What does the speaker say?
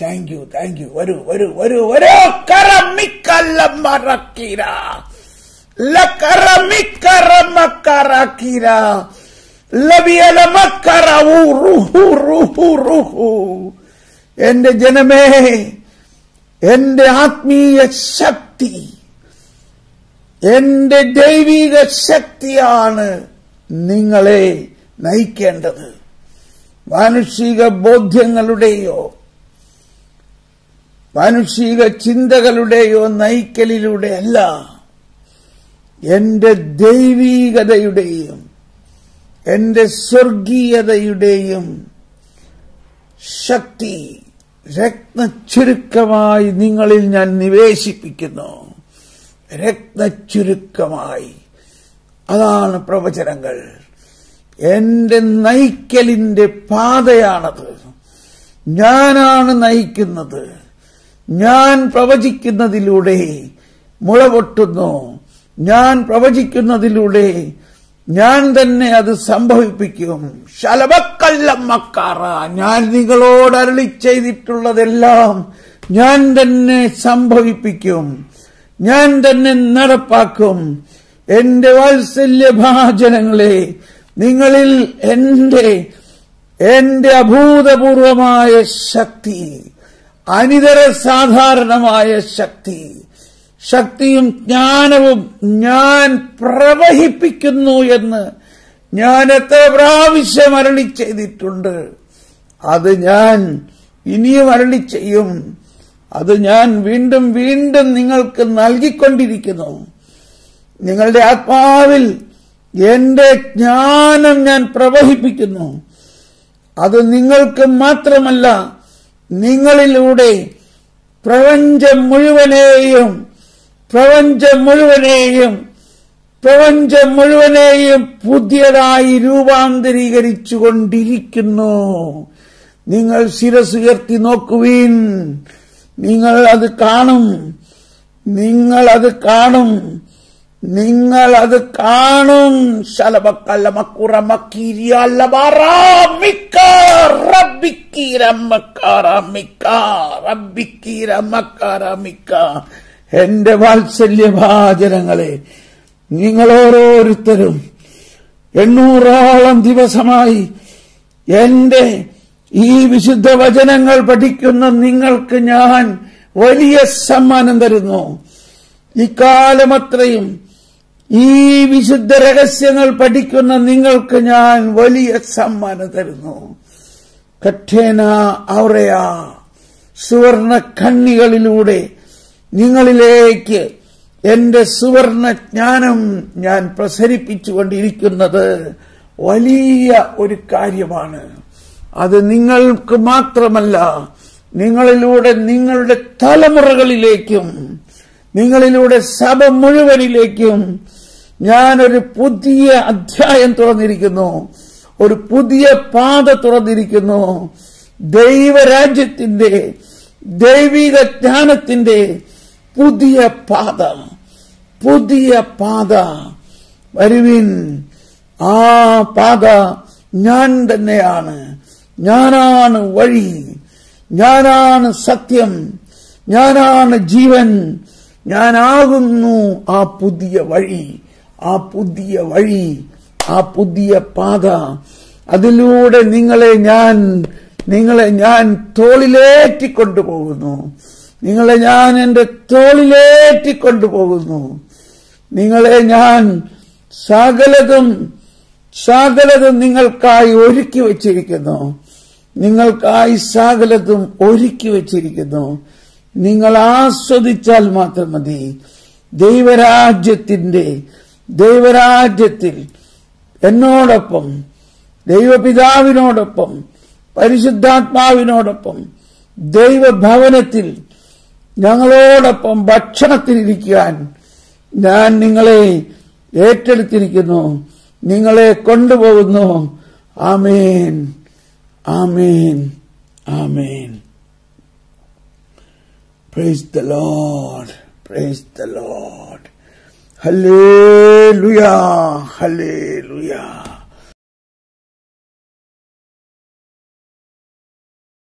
Thank you thank you വരൂ വരൂ വരൂ വരൂ. കറമിക്കല്ല മറക്കീര ലക്കറമിക്കറമക്കറക്കീര എന്റെ ജനമേ എന്റെ ആത്മീയ ശക്തി എന്റെ ദൈവിക ശക്തിയാണ് നിങ്ങളെ നയിക്കേണ്ടത്. മാനുഷിക ബോധ്യങ്ങളുടെയോ മാനുഷിക ചിന്തകളുടെയോ നയിക്കലിലൂടെ അല്ല എന്റെ ദൈവീകതയുടെയും എന്റെ സ്വർഗീയതയുടെയും ശക്തി രത്നച്ചുരുക്കമായി നിങ്ങളിൽ ഞാൻ നിവേശിപ്പിക്കുന്നു. രത്നച്ചുരുക്കമായി അതാണ് പ്രവചനങ്ങൾ. എന്റെ നയിക്കലിന്റെ പാതയാണത്. ഞാനാണ് നയിക്കുന്നത്. ഞാൻ പ്രവചിക്കുന്നതിലൂടെ മുളപൊട്ടുന്നു ഞാൻ പ്രവചിക്കുന്നതിലൂടെ ഞാൻ തന്നെ അത് സംഭവിപ്പിക്കും. ശലഭക്കള്ളം മക്കാറ. ഞാൻ നിങ്ങളോട് അരളി ചെയ്തിട്ടുള്ളതെല്ലാം ഞാൻ തന്നെ സംഭവിപ്പിക്കും. ഞാൻ തന്നെ നടപ്പാക്കും. എന്റെ വാത്സല്യഭാചനങ്ങളെ നിങ്ങളിൽ എന്റെ എന്റെ അഭൂതപൂർവമായ ശക്തി അനിതര സാധാരണമായ ശക്തി. ശക്തിയും ജ്ഞാനവും ഞാൻ പ്രവഹിപ്പിക്കുന്നു എന്ന് ഞാൻ എത്ര പ്രാവശ്യം അരളി ചെയ്തിട്ടുണ്ട്. അത് ഞാൻ ഇനിയും അരളി ചെയ്യും. അത് ഞാൻ വീണ്ടും വീണ്ടും നിങ്ങൾക്ക് നൽകിക്കൊണ്ടിരിക്കുന്നു. നിങ്ങളുടെ ആത്മാവിൽ എന്റെ ജ്ഞാനം ഞാൻ പ്രവഹിപ്പിക്കുന്നു. അത് നിങ്ങൾക്ക് മാത്രമല്ല നിങ്ങളിലൂടെ പ്രപഞ്ചം മുഴുവനെയും പ്രപഞ്ചം മുഴുവനെയും പ്രപഞ്ചം മുഴുവനെയും പുതിയതായി രൂപാന്തരീകരിച്ചു കൊണ്ടിരിക്കുന്നു നിങ്ങൾ ശിരസുയർത്തി നോക്കുവീൻ. നിങ്ങൾ അത് കാണും. നിങ്ങൾ അത് കാണും. നിങ്ങൾ അത് കാണും. എന്റെ വാത്സല്യഭാചനങ്ങളെ നിങ്ങൾ ഓരോരുത്തരും എണ്ണൂറോളം ദിവസമായി എന്റെ ഈ വിശുദ്ധ വചനങ്ങൾ പഠിക്കുന്ന നിങ്ങൾക്ക് ഞാൻ വലിയ സമ്മാനം തരുന്നു. ഇക്കാലമത്രയും ഈ വിശുദ്ധ രഹസ്യങ്ങൾ പഠിക്കുന്ന നിങ്ങൾക്ക് ഞാൻ വലിയ സമ്മാനം തരുന്നു. കഠേന ഔറയ. സുവർണ കണ്ണികളിലൂടെ നിങ്ങളിലേക്ക് എന്റെ സുവർണ ജ്ഞാനം ഞാൻ പ്രസരിപ്പിച്ചുകൊണ്ടിരിക്കുന്നത് വലിയ ഒരു കാര്യമാണ്. അത് നിങ്ങൾക്ക് മാത്രമല്ല നിങ്ങളിലൂടെ നിങ്ങളുടെ തലമുറകളിലേക്കും നിങ്ങളിലൂടെ സഭ മുഴുവനിലേക്കും ഞാനൊരു പുതിയ അധ്യായം തുറന്നിരിക്കുന്നു. ഒരു പുതിയ പാത തുറന്നിരിക്കുന്നു. ദൈവരാജ്യത്തിന്റെ ദൈവിക ജ്ഞാനത്തിന്റെ പുതിയ പാത. പുതിയ പാത. വരുവിൻ ആ പാത ഞാൻ തന്നെയാണ്. ഞാനാണ് വഴി. ഞാനാണ് സത്യം. ഞാനാണ് ജീവൻ. ഞാനാകുന്നു ആ പുതിയ വഴി. ആ പുതിയ വഴി. ആ പുതിയ പാത. അതിലൂടെ നിങ്ങളെ ഞാൻ നിങ്ങളെ ഞാൻ തോളിലേറ്റിക്കൊണ്ടുപോകുന്നു നിങ്ങളെ ഞാൻ എന്റെ തോളിലേറ്റിക്കൊണ്ടുപോകുന്നു നിങ്ങളെ ഞാൻ സകലതും സകലതും നിങ്ങൾക്കായി ഒരുക്കി വച്ചിരിക്കുന്നു. നിങ്ങൾക്കായി സകലതും ഒരുക്കി വച്ചിരിക്കുന്നു. നിങ്ങൾ ആസ്വദിച്ചാൽ മാത്രം മതി. ദൈവരാജ്യത്തിന്റെ ദൈവരാജ്യത്തിൽ എന്നോടൊപ്പം ദൈവപിതാവിനോടൊപ്പം പരിശുദ്ധാത്മാവിനോടൊപ്പം ദൈവഭവനത്തിൽ ഞങ്ങളോടൊപ്പം ഭക്ഷണത്തിനിരിക്കാൻ ഞാൻ നിങ്ങളെ ഏറ്റെടുത്തിരിക്കുന്നു. നിങ്ങളെ കൊണ്ടുപോകുന്നു. ആമേൻ. ആമേൻ. ആമേൻ. Praise the Lord Praise the Lord. Hallelujah. Hallelujah.